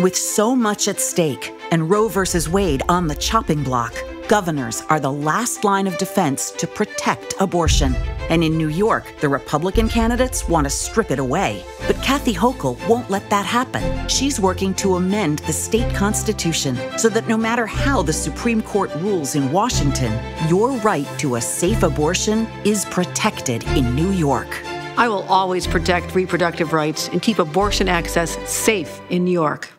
With so much at stake and Roe versus Wade on the chopping block, governors are the last line of defense to protect abortion. And in New York, the Republican candidates want to strip it away. But Kathy Hochul won't let that happen. She's working to amend the state constitution so that no matter how the Supreme Court rules in Washington, your right to a safe abortion is protected in New York. I will always protect reproductive rights and keep abortion access safe in New York.